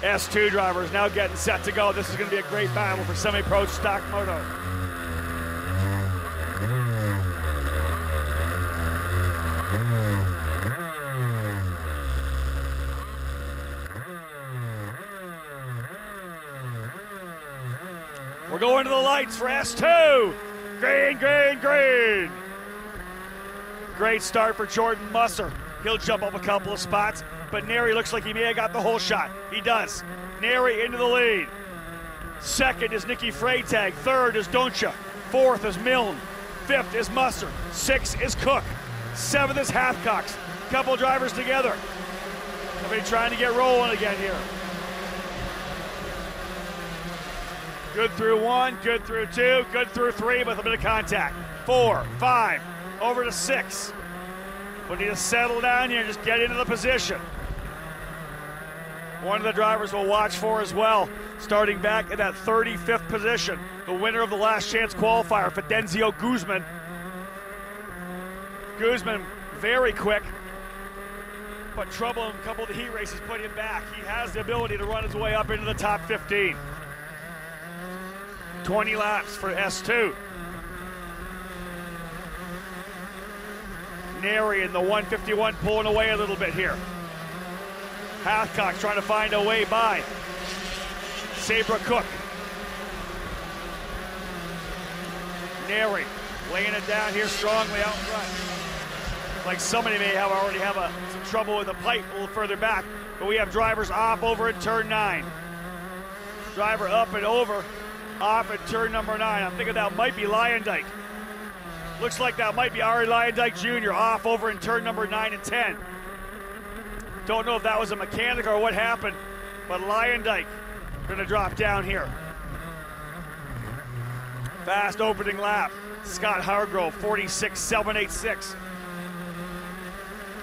S2 driver is now getting set to go. This is going to be a great battle for semi-pro stock moto. We're going to the lights for S2. Green, green, green. Great start for Jordan Musser. He'll jump up a couple of spots, but Neri looks like he may have got the whole shot. He does. Neri into the lead. Second is Nicky Freytag. Third is Dontje. Fourth is Milne. Fifth is Musser. Sixth is Cook. Seventh is Hathcox. Couple drivers together. Somebody trying to get rolling again here. Good through one, good through two, good through three with a bit of contact. Four, five, over to six. We need to settle down here just get into the position. One of the drivers we'll watch for as well, starting back in that 35th position, the winner of the last chance qualifier, Fidencio Guzman. Guzman, very quick, but trouble in a couple of the heat races put him back. He has the ability to run his way up into the top 15. 20 laps for S2. Neri in the 151 pulling away a little bit here. Hathcock trying to find a way by. Sabré Cook. Neri laying it down here strongly out front. Like somebody may have already have a, some trouble with the pipe a little further back, but we have drivers off over in turn nine. Driver up and over, off at turn number nine. I'm thinking that might be Lyondike. Looks like that might be Ari Lyondike Jr. off over in turn number 9 and 10. Don't know if that was a mechanic or what happened, but Lion Dyke gonna drop down here. Fast opening lap. Scott Hargrove, 46.786.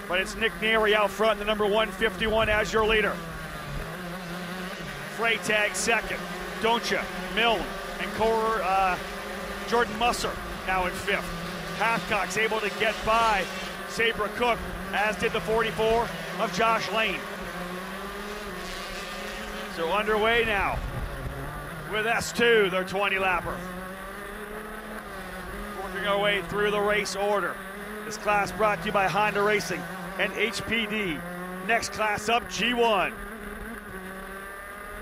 But it's Nick Neri out front, the number 151 as your leader. Freytag second. Dontje, Milne, and Cor, uh, Jordan Musser now in fifth. Hathcox able to get by Sabré Cook, as did the 44 of Josh Lane. So underway now with S2, their 20 lapper. Working our way through the race order. This class brought to you by Honda Racing and HPD. Next class up, G1.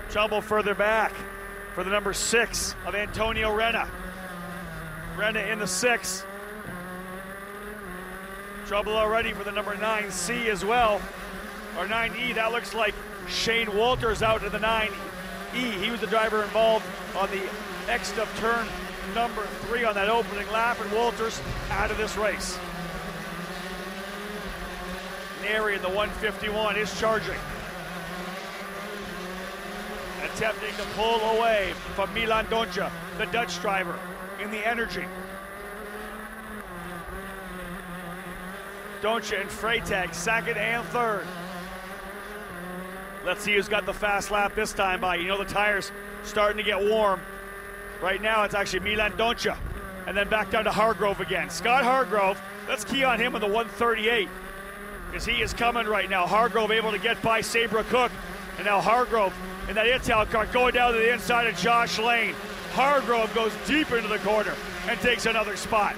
Trouble further back for the number six of Antonio Rena. Rena in the six. Trouble already for the number 9C as well. Or 9E, that looks like Shane Walters out in the 9E. He was the driver involved on the exit of turn number three on that opening lap, and Walters out of this race. Neri in the 151 is charging. Attempting to pull away from Milan Dontje, the Dutch driver, in the energy. Dontje and Freytag, second and third. Let's see who's got the fast lap this time by. You know the tires starting to get warm. Right now it's actually Milan Dontje. And then back down to Hargrove again. Scott Hargrove, let's key on him in the 138. Because he is coming right now. Hargrove able to get by Sabré Cook. And now Hargrove in that Ital car going down to the inside of Josh Lane. Hargrove goes deep into the corner and takes another spot.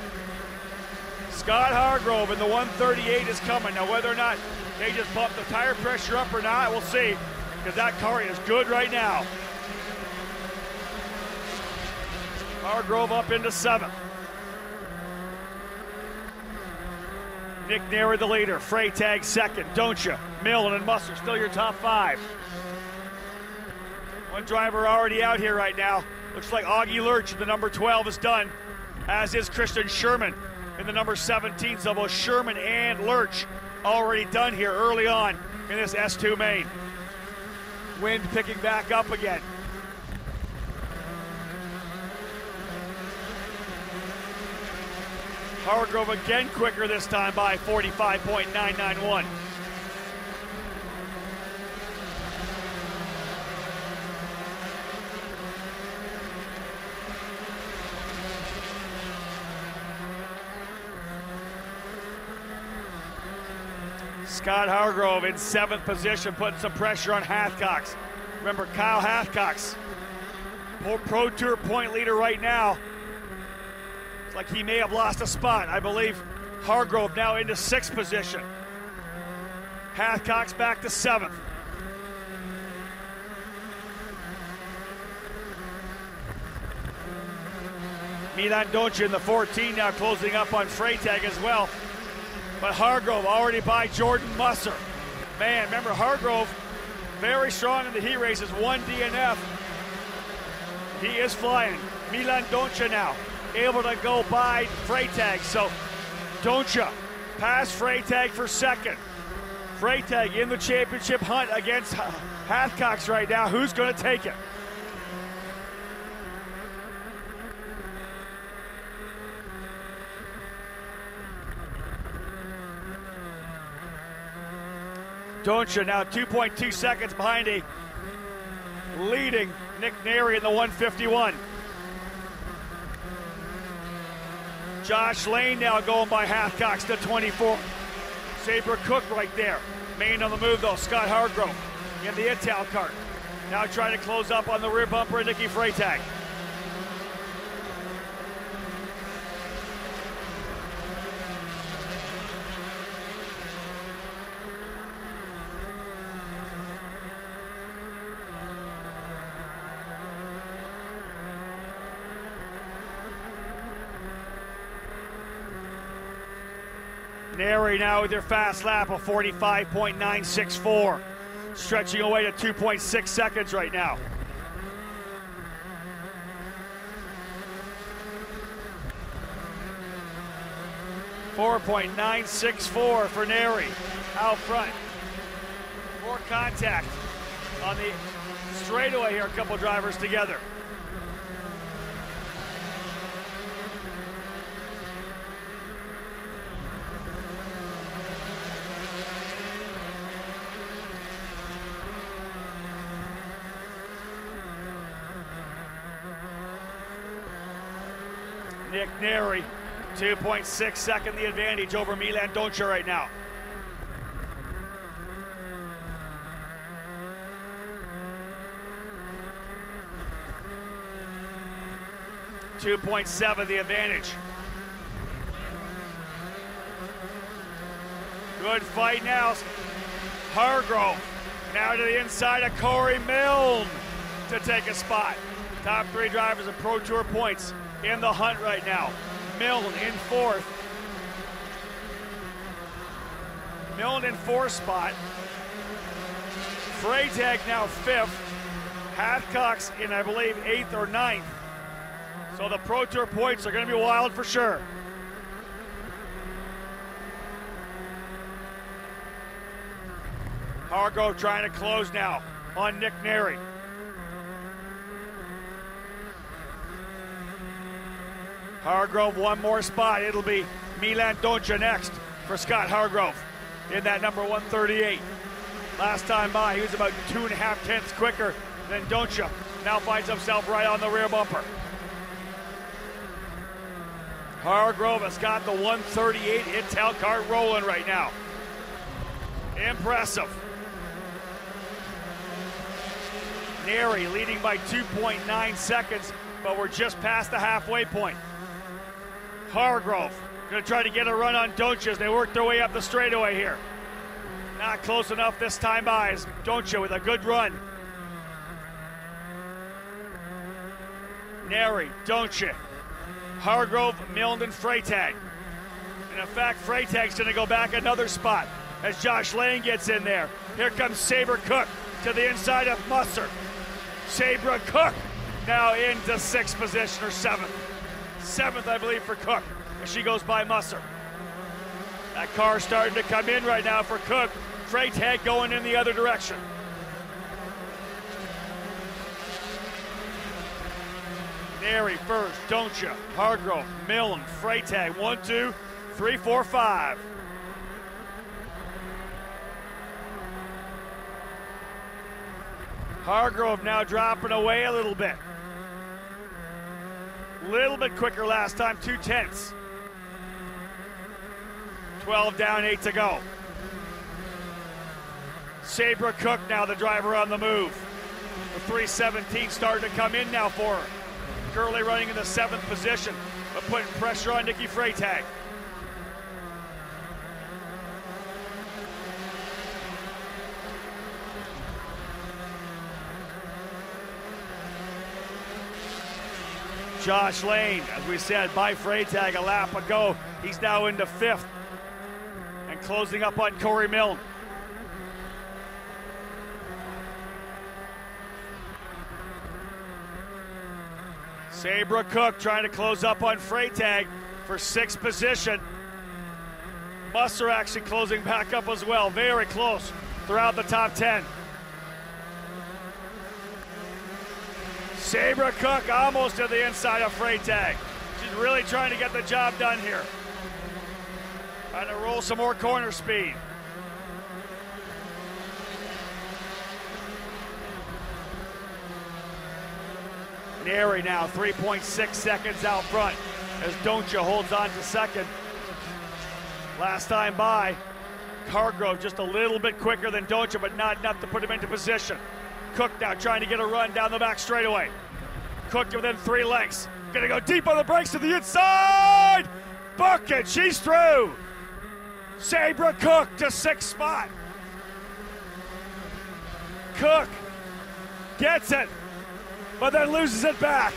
Scott Hargrove in the 138 is coming. Now, whether or not they just bump the tire pressure up or not, we'll see, because that car is good right now. Hargrove up into seventh. Nick Neri the leader. Freytag second. Dontje, Milne, and Musser still your top five. One driver already out here right now. Looks like Augie Lurch the number 12 is done, as is Christian Sherman in the number 17. So both Sherman and Lurch already done here early on in this S2 main. Wind picking back up again. Hargrove again quicker this time by 45.991. Scott Hargrove in seventh position, putting some pressure on Hathcox. Remember, Kyle Hathcox, Pro Tour point leader right now. It's like he may have lost a spot. I believe Hargrove now into sixth position. Hathcox back to seventh. Milan Dontje in the 14 now closing up on Freytag as well. But Hargrove already by Jordan Musser. Man, remember Hargrove very strong in the heat races, one DNF. He is flying. Milan Dontje now able to go by Freytag. So Dontje, pass Freytag for second. Freytag in the championship hunt against Hathcox right now. Who's going to take it? Dontje now 2.2 seconds behind a leading Nick Neri in the 151. Josh Lane now going by Hathcox to 24. Sabre Cook right there. Main on the move though, Scott Hargrove in the Italkart. Now trying to close up on the rear bumper of Nicky Freytag. Neri now with their fast lap of 45.964, stretching away to 2.6 seconds right now. Four point nine six four for Neri out front. More contact on the straightaway here. A couple drivers together. Neri, 2.6 second the advantage over Milan Dontje right now. Two point seven the advantage. Good fight now. Hargrove now to the inside of Corey Milne to take a spot. Top three drivers of Pro Tour points in the hunt right now. Milne in fourth. Milne in fourth spot. Freytag now fifth. Hathcox in, I believe, eighth or ninth. So the Pro Tour points are going to be wild for sure. Hargrove trying to close now on Nick Neri. Hargrove one more spot. It'll be Milan Dontje next for Scott Hargrove in that number 138. Last time by, he was about two and a half tenths quicker than Dontje. Now finds himself right on the rear bumper. Hargrove has got the 138 Italkart rolling right now. Impressive. Neri leading by 2.9 seconds, but we're just past the halfway point. Hargrove going to try to get a run on Dontje as they work their way up the straightaway here. Not close enough this time by as Dontje with a good run. Neri, Dontje, Hargrove, Milne, and Freytag. And in fact, Freytag's going to go back another spot as Josh Lane gets in there. Here comes Sabre Cook to the inside of Musser. Sabre Cook now into sixth position or seventh seventh, I believe, for Cook she goes by Musser. That car starting to come in right now for Cook. Freytag going in the other direction. Neri first, Dontje, Hargrove, Milne, Freytag. One, two, three, four, five. Hargrove now dropping away a little bit. Little bit quicker last time, two tenths. 12 down, eight to go. Sabré Cook now the driver on the move. The 317 starting to come in now for her. Gurley running in the seventh position, but putting pressure on Nikki Freytag. Josh Lane, as we said, by Freytag a lap ago. He's now into fifth and closing up on Corey Milne. Sabré Cook trying to close up on Freytag for sixth position. Musser actually closing back up as well. Very close throughout the top 10. Sabré Cook almost to the inside of Freytag. She's really trying to get the job done here. Trying to roll some more corner speed. Neri now 3.6 seconds out front as Dontje holds on to second. Last time by, Hargrove just a little bit quicker than Dontje, but not enough to put him into position. Cook now trying to get a run down the back straightaway. Cook within three lengths. Gonna go deep on the brakes to the inside. Bucket, she's through. Sabré Cook to sixth spot. Cook gets it but then loses it back.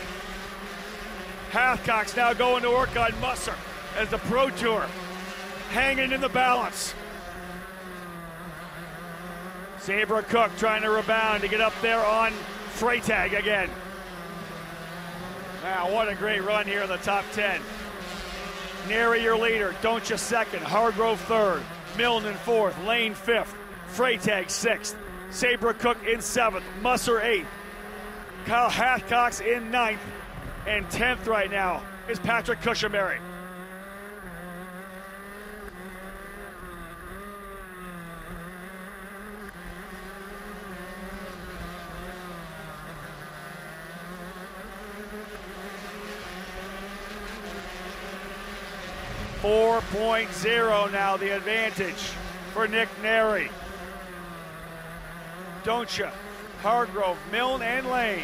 Hathcox now going to work on Musser as the Pro Tour hanging in the balance. Sabré Cook trying to rebound to get up there on Freytag again. Wow, what a great run here in the top 10. Neri your leader, Dontje second, Hargrove third, Milne fourth, Lane fifth, Freytag sixth, Sabré Cook in seventh, Musser eighth, Kyle Hathcox in ninth, and tenth right now is Patrick Cushenberry. 4.0 now the advantage for Nick Neri. you? Hargrove, Milne, and Lane.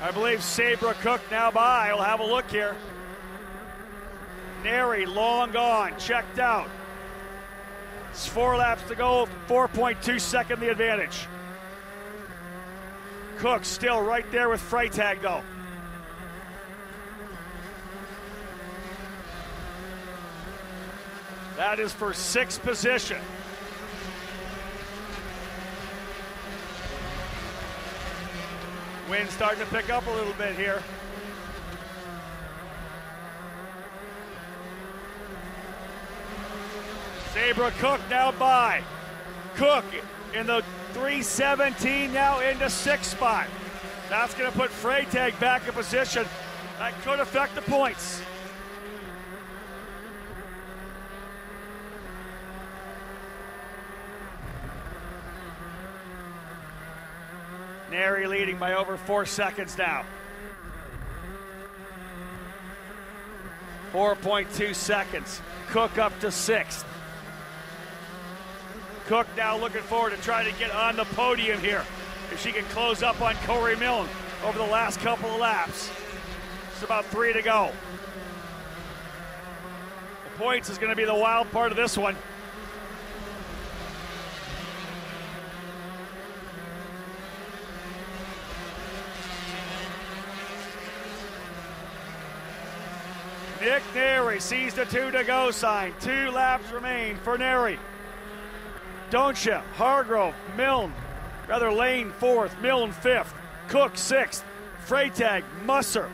I believe Sabré Cook now by. We'll have a look here. Neri long gone, checked out. It's four laps to go, 4.2 second the advantage. Cook still right there with Freytag though. That is for sixth position. Wind starting to pick up a little bit here. Sabré Cook now by. Cook in the 317 now into sixth spot. That's going to put Freytag back in position. That could affect the points. Neri leading by over four seconds now. 4.2 seconds. Cook up to sixth. Cook now looking forward to trying to get on the podium here. If she can close up on Corey Milne over the last couple of laps. It's about three to go. The points is going to be the wild part of this one. Nick Neri sees the two to go sign. Two laps remain for Neri. Dontje, Hargrove, Milne, rather Lane fourth, Milne fifth, Cook sixth, Freytag, Musser,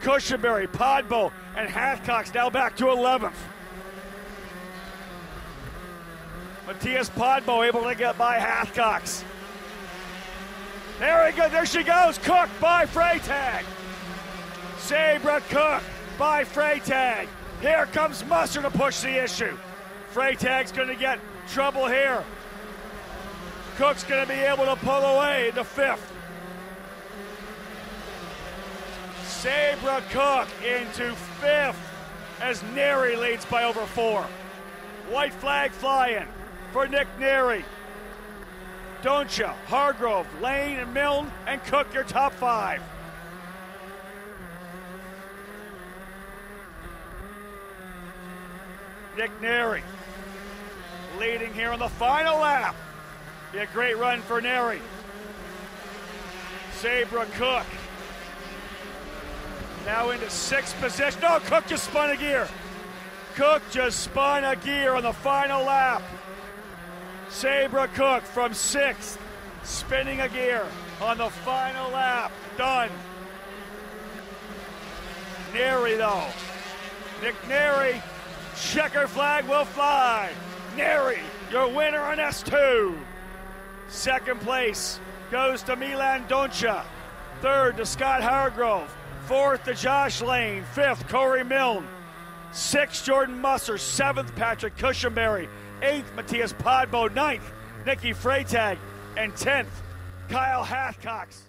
Cushenberry, Podbo, and Hathcox now back to 11th. Matthias Podbo able to get by Hathcox. There we go, there she goes. Cook by Freytag. Sabré Cook by Freytag. Here comes Musser to push the issue. Freytag's going to get trouble here. Cook's going to be able to pull away The fifth. Sabré Cook into fifth. as Neri leads by over four. White flag flying for Nick Neri. Dontje, Hargrove, Lane, and Milne, and Cook your top five. Nick Neri leading here on the final lap. Be a great run for Neri. Sabré Cook now into sixth position. No, Cook just spun a gear. Cook just spun a gear on the final lap. Sabré Cook from sixth, spinning a gear on the final lap. Done. Neri though. Nick Neri, checker flag will fly. Neri, your winner on S2. Second place goes to Milan Dontje. Third to Scott Hargrove. Fourth to Josh Lane. Fifth, Corey Milne. Sixth, Jordan Musser. Seventh, Patrick Cushenberry. Eighth, Matthias Podbo. Ninth, Nicky Freytag. And tenth, Kyle Hathcox.